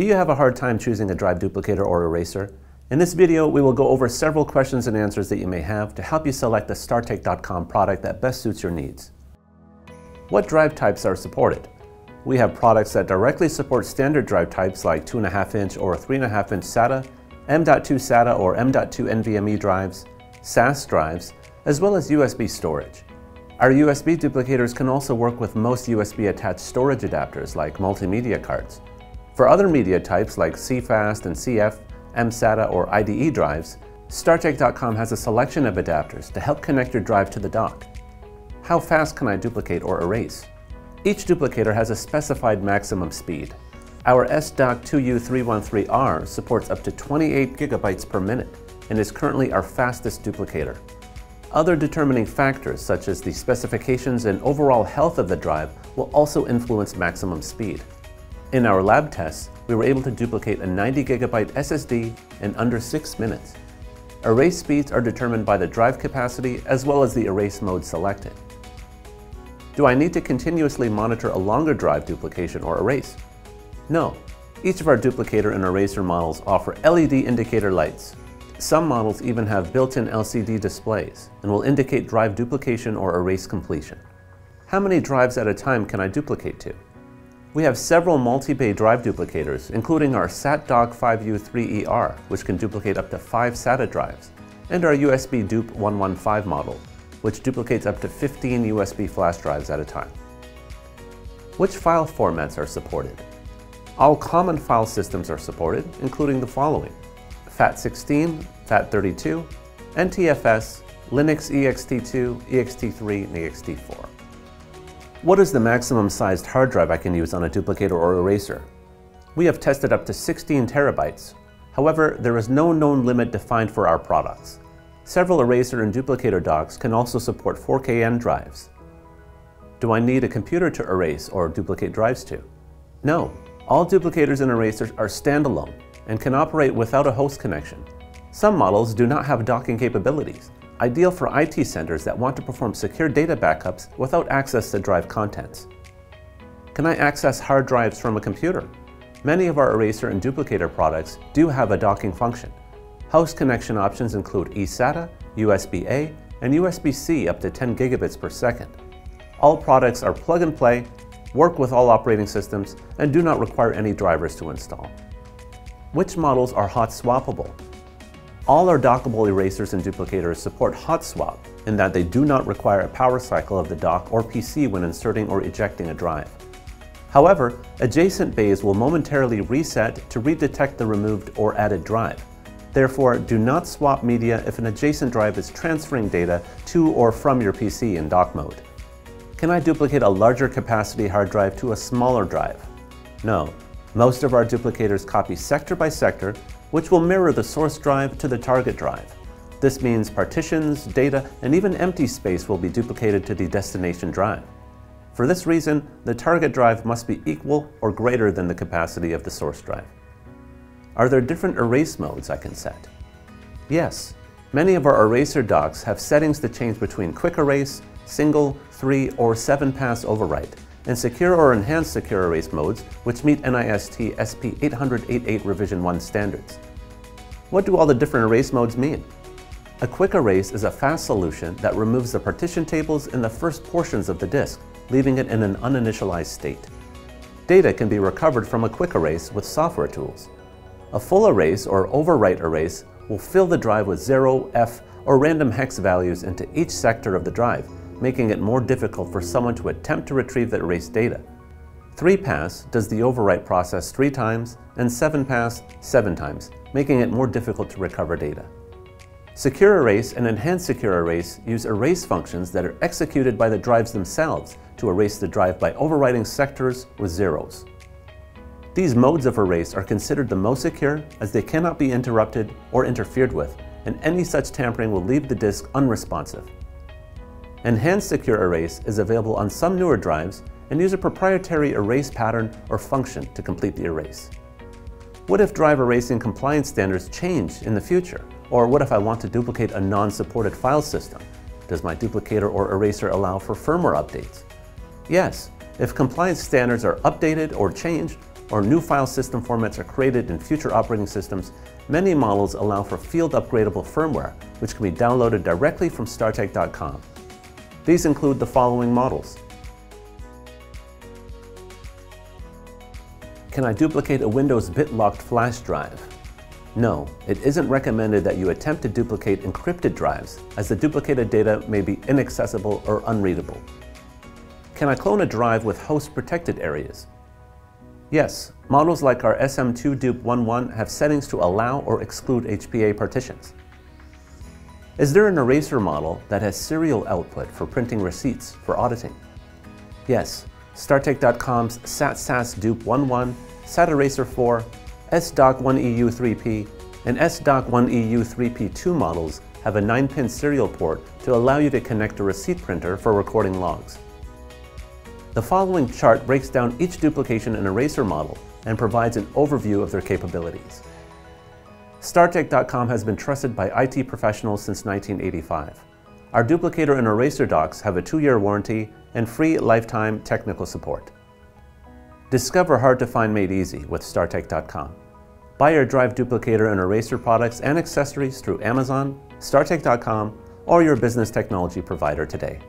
Do you have a hard time choosing a drive duplicator or eraser? In this video, we will go over several questions and answers that you may have to help you select the StarTech.com product that best suits your needs. What drive types are supported? We have products that directly support standard drive types like 2.5 inch or 3.5 inch SATA, M.2 SATA or M.2 NVMe drives, SAS drives, as well as USB storage. Our USB duplicators can also work with most USB attached storage adapters like multimedia cards. For other media types like CFast and CF, mSATA or IDE drives, StarTech.com has a selection of adapters to help connect your drive to the dock. How fast can I duplicate or erase? Each duplicator has a specified maximum speed. Our SDock2U313R supports up to 28 gigabytes per minute and is currently our fastest duplicator. Other determining factors, such as the specifications and overall health of the drive, will also influence maximum speed. In our lab tests, we were able to duplicate a 90 gigabyte SSD in under 6 minutes. Erase speeds are determined by the drive capacity as well as the erase mode selected. Do I need to continuously monitor a longer drive duplication or erase? No. Each of our duplicator and eraser models offer LED indicator lights, some models even have built-in LCD displays and will indicate drive duplication or erase completion. How many drives at a time can I duplicate to? We have several multi-bay drive duplicators, including our SatDock 5U3ER, which can duplicate up to 5 SATA drives, and our USB Dupe 115 model, which duplicates up to 15 USB flash drives at a time. Which file formats are supported? All common file systems are supported, including the following. FAT16, FAT32, NTFS, Linux ext2, ext3, and ext4. What is the maximum sized hard drive I can use on a duplicator or eraser? We have tested up to 16 terabytes. However, there is no known limit defined for our products. Several eraser and duplicator docks can also support 4KN drives. Do I need a computer to erase or duplicate drives to? No, all duplicators and erasers are standalone and can operate without a host connection. Some models do not have docking capabilities, ideal for IT centers that want to perform secure data backups without access to drive contents. Can I access hard drives from a computer? Many of our eraser and duplicator products do have a docking function. Host connection options include eSATA, USB-A, and USB-C up to 10 gigabits per second. All products are plug and play, work with all operating systems, and do not require any drivers to install. Which models are hot swappable? All our dockable erasers and duplicators support hot swap in that they do not require a power cycle of the dock or PC when inserting or ejecting a drive. However, adjacent bays will momentarily reset to redetect the removed or added drive. Therefore, do not swap media if an adjacent drive is transferring data to or from your PC in dock mode. Can I duplicate a larger capacity hard drive to a smaller drive? No, most of our duplicators copy sector by sector, which will mirror the source drive to the target drive. This means partitions, data, and even empty space will be duplicated to the destination drive. For this reason, the target drive must be equal or greater than the capacity of the source drive. Are there different erase modes I can set? Yes, many of our eraser docks have settings to change between quick erase, single, three, or seven pass overwrite, and secure or enhanced secure erase modes, which meet NIST SP 800-88 Revision 1 standards. What do all the different erase modes mean? A quick erase is a fast solution that removes the partition tables in the first portions of the disk, leaving it in an uninitialized state. Data can be recovered from a quick erase with software tools. A full erase or overwrite erase will fill the drive with 0, F, or random hex values into each sector of the drive, making it more difficult for someone to attempt to retrieve the erased data. 3-pass does the overwrite process 3 times, and 7-pass 7 times, making it more difficult to recover data. Secure Erase and Enhanced Secure Erase use erase functions that are executed by the drives themselves to erase the drive by overwriting sectors with zeros. These modes of erase are considered the most secure as they cannot be interrupted or interfered with, and any such tampering will leave the disk unresponsive. Enhanced Secure Erase is available on some newer drives and use a proprietary erase pattern or function to complete the erase. What if drive erasing compliance standards change in the future? Or what if I want to duplicate a non-supported file system? Does my duplicator or eraser allow for firmware updates? Yes, if compliance standards are updated or changed, or new file system formats are created in future operating systems, many models allow for field upgradable firmware, which can be downloaded directly from StarTech.com. These include the following models. Can I duplicate a Windows bit-locked flash drive? No, it isn't recommended that you attempt to duplicate encrypted drives, as the duplicated data may be inaccessible or unreadable. Can I clone a drive with host protected areas? Yes, models like our SM2 Dupe 11 have settings to allow or exclude HPA partitions. Is there an eraser model that has serial output for printing receipts for auditing? Yes, StarTech.com's SatSAS Dupe 11, SatEraser 4, SDock 1EU3P, and SDock 1EU3P2 models have a 9-pin serial port to allow you to connect a receipt printer for recording logs. The following chart breaks down each duplication and eraser model and provides an overview of their capabilities. StarTech.com has been trusted by IT professionals since 1985. Our duplicator and eraser docks have a two-year warranty and free lifetime technical support. Discover hard to find made easy with StarTech.com. Buy your drive duplicator and eraser products and accessories through Amazon, StarTech.com, or your business technology provider today.